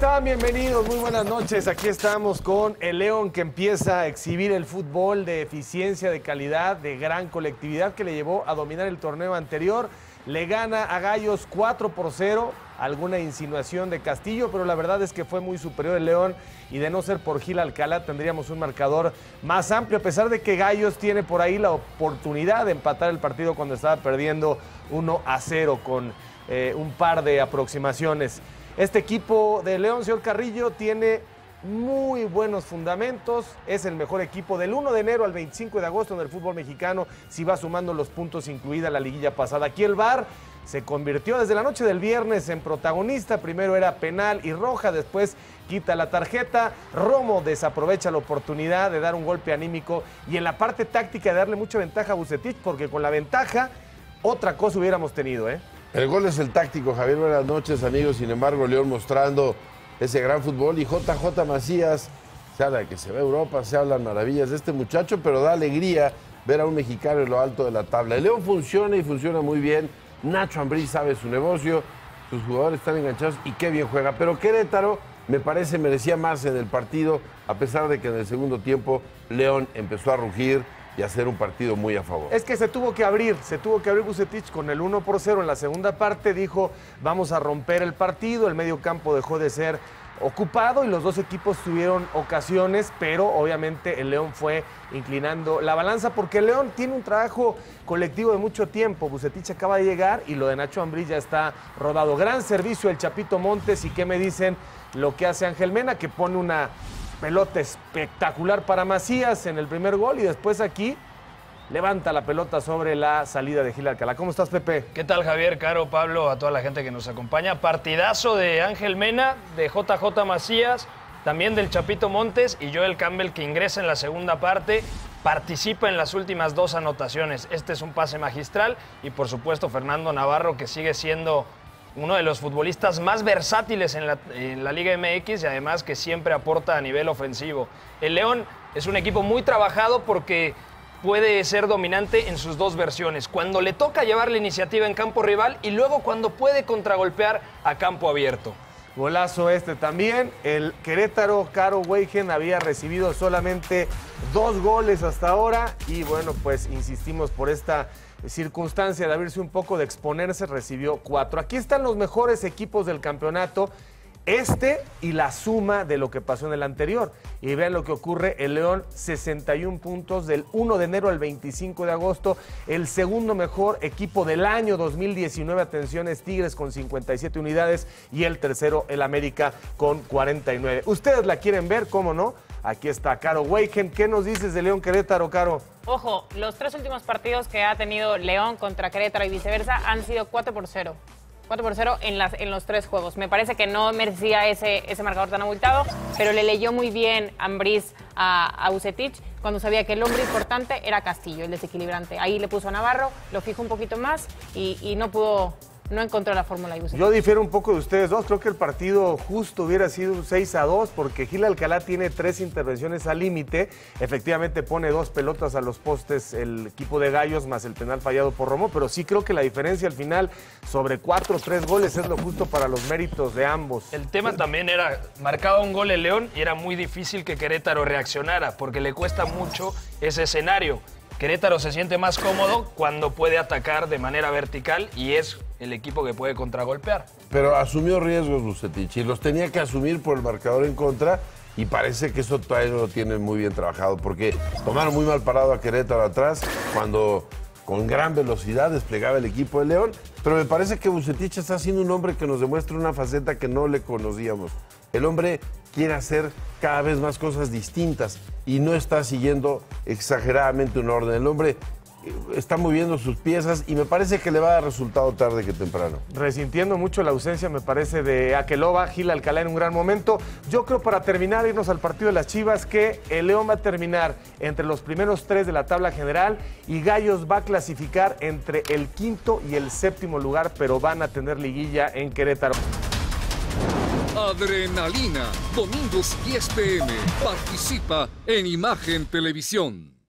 están? Bienvenidos, muy buenas noches. Aquí estamos con el León que empieza a exhibir el fútbol de eficiencia, de calidad, de gran colectividad que le llevó a dominar el torneo anterior. Le gana a Gallos 4 por 0, alguna insinuación de Castillo, pero la verdad es que fue muy superior el León y de no ser por Gil Alcalá tendríamos un marcador más amplio, a pesar de que Gallos tiene por ahí la oportunidad de empatar el partido cuando estaba perdiendo 1 a 0 con eh, un par de aproximaciones. Este equipo de León, señor Carrillo, tiene muy buenos fundamentos. Es el mejor equipo del 1 de enero al 25 de agosto en el fútbol mexicano, si va sumando los puntos, incluida la liguilla pasada. Aquí el VAR se convirtió desde la noche del viernes en protagonista. Primero era penal y roja, después quita la tarjeta. Romo desaprovecha la oportunidad de dar un golpe anímico y en la parte táctica de darle mucha ventaja a Bucetich, porque con la ventaja otra cosa hubiéramos tenido, ¿eh? El gol es el táctico, Javier. Buenas noches, amigos. Sin embargo, León mostrando ese gran fútbol. Y JJ Macías, se habla de que se ve Europa, se hablan maravillas de este muchacho, pero da alegría ver a un mexicano en lo alto de la tabla. El León funciona y funciona muy bien. Nacho Ambriz sabe su negocio, sus jugadores están enganchados y qué bien juega. Pero Querétaro me parece merecía más en el partido, a pesar de que en el segundo tiempo León empezó a rugir y hacer un partido muy a favor. Es que se tuvo que abrir, se tuvo que abrir Bucetich con el 1 por 0 en la segunda parte, dijo vamos a romper el partido, el medio campo dejó de ser ocupado y los dos equipos tuvieron ocasiones, pero obviamente el León fue inclinando la balanza porque el León tiene un trabajo colectivo de mucho tiempo. Bucetich acaba de llegar y lo de Nacho Ambriz ya está rodado. Gran servicio el Chapito Montes y qué me dicen lo que hace Ángel Mena, que pone una pelota espectacular para Macías en el primer gol y después aquí levanta la pelota sobre la salida de Gil Alcalá. ¿Cómo estás, Pepe? ¿Qué tal, Javier, Caro, Pablo, a toda la gente que nos acompaña? Partidazo de Ángel Mena, de JJ Macías, también del Chapito Montes y Joel Campbell que ingresa en la segunda parte, participa en las últimas dos anotaciones. Este es un pase magistral y por supuesto Fernando Navarro que sigue siendo uno de los futbolistas más versátiles en la, Liga MX y además que siempre aporta a nivel ofensivo. El León es un equipo muy trabajado porque puede ser dominante en sus dos versiones, cuando le toca llevar la iniciativa en campo rival y luego cuando puede contragolpear a campo abierto. Golazo este también. El Querétaro, Caro Weigen, había recibido solamente dos goles hasta ahora y bueno, pues insistimos por esta circunstancia de abrirse un poco, de exponerse, recibió cuatro. Aquí están los mejores equipos del campeonato. Este y la suma de lo que pasó en el anterior. Y vean lo que ocurre. El León, 61 puntos del 1 de enero al 25 de agosto. El segundo mejor equipo del año 2019. Atenciones, Tigres con 57 unidades. Y el tercero, el América con 49. Ustedes la quieren ver, ¿cómo no? Aquí está Caro Weiken. ¿Qué nos dices de León Querétaro, Caro? Ojo, los tres últimos partidos que ha tenido León contra Querétaro y viceversa han sido 4 por 0. 4 por 0 en, los tres juegos. Me parece que no merecía ese, marcador tan abultado, pero le leyó muy bien Ambriz a, a cuando sabía que el hombre importante era Castillo, el desequilibrante. Ahí le puso a Navarro, lo fijó un poquito más y no pudo no encontró la fórmula Yo difiero un poco de ustedes dos. Creo que el partido justo hubiera sido un 6 a 2 porque Gil Alcalá tiene tres intervenciones al límite. Efectivamente pone dos pelotas a los postes el equipo de Gallos más el penal fallado por Romo. Pero sí creo que la diferencia al final sobre cuatro o tres goles es lo justo para los méritos de ambos. El tema también era, marcaba un gol el León y era muy difícil que Querétaro reaccionara porque le cuesta mucho ese escenario. Querétaro se siente más cómodo cuando puede atacar de manera vertical y es el equipo que puede contragolpear. Pero asumió riesgos Lucetich y los tenía que asumir por el marcador en contra y parece que eso todavía no lo tienen muy bien trabajado porque tomaron muy mal parado a Querétaro atrás cuando con gran velocidad desplegaba el equipo de León, pero me parece que Bucetich está siendo un hombre que nos demuestra una faceta que no le conocíamos. El hombre quiere hacer cada vez más cosas distintas y no está siguiendo exageradamente un orden. El hombre está moviendo sus piezas y me parece que le va a dar resultado tarde que temprano. Resintiendo mucho la ausencia, me parece, de Aqueloba, Gil Alcalá en un gran momento. Yo creo para terminar, irnos al partido de las Chivas, que el León va a terminar entre los primeros tres de la tabla general y Gallos va a clasificar entre el quinto y el séptimo lugar, pero van a tener liguilla en Querétaro. Adrenalina, domingos 10 pm. Participa en Imagen Televisión.